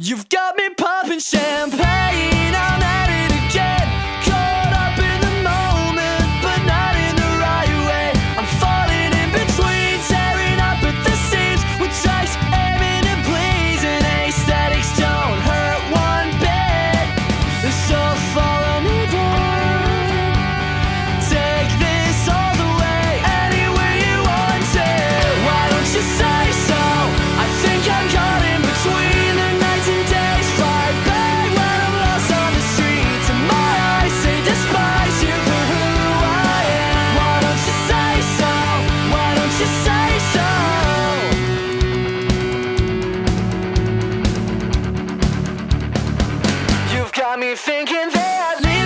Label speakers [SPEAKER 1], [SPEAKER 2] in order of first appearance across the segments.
[SPEAKER 1] You've got me popping champagne. I'm thinking that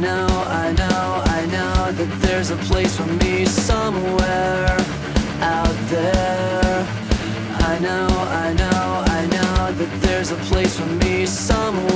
[SPEAKER 1] know, I know, I know that there's a place for me somewhere out there. I know, I know, I know that there's a place for me somewhere.